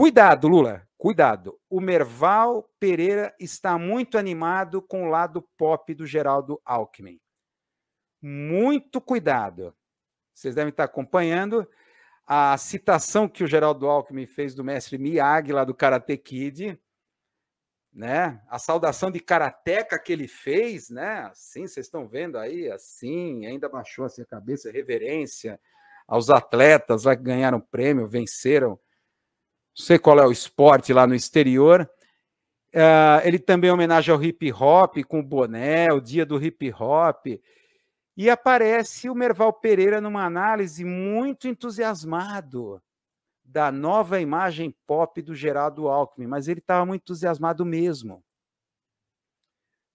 Cuidado, Lula, cuidado. O Merval Pereira está muito animado com o lado pop do Geraldo Alckmin. Muito cuidado. Vocês devem estar acompanhando a citação que o Geraldo Alckmin fez do mestre Miyagi, lá do Karate Kid, né? A saudação de karateca que ele fez, né? Assim, vocês estão vendo aí, assim, ainda baixou assim a cabeça, reverência aos atletas lá que ganharam prêmio, venceram. Sei qual é o esporte lá no exterior. Uh, ele também homenagem ao hip hop com o boné, o dia do hip hop. E aparece o Merval Pereira numa análise muito entusiasmado da nova imagem pop do Geraldo Alckmin, mas ele estava muito entusiasmado mesmo.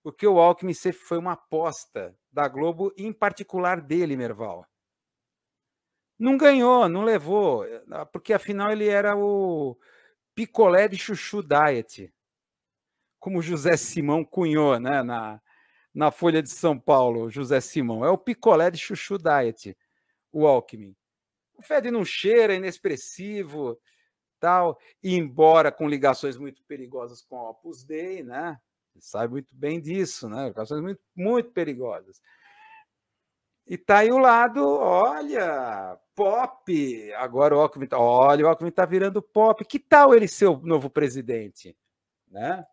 Porque o Alckmin sempre foi uma aposta da Globo, em particular dele, Merval. Não ganhou, não levou, porque afinal ele era o picolé de chuchu diet, como José Simão cunhou né, na, na Folha de São Paulo, José Simão. É o picolé de chuchu diet, o Alckmin. O Fed não cheira, é inexpressivo, tal, e embora com ligações muito perigosas com o Opus Dei, né? Você sabe muito bem disso, né? Ligações muito, muito perigosas. E tá aí o lado, olha, pop. Agora o Alckmin, tá, olha, o Alckmin tá virando pop. Que tal ele ser o novo presidente, né?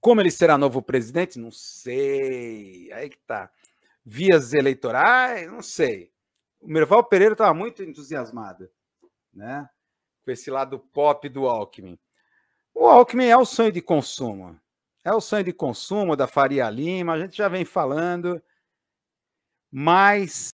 Como ele será novo presidente? Não sei. Aí que tá. Vias eleitorais? Não sei. O Merval Pereira estava muito entusiasmado, né? Com esse lado pop do Alckmin. O Alckmin é o sonho de consumo. É o sonho de consumo da Faria Lima, a gente já vem falando. Mas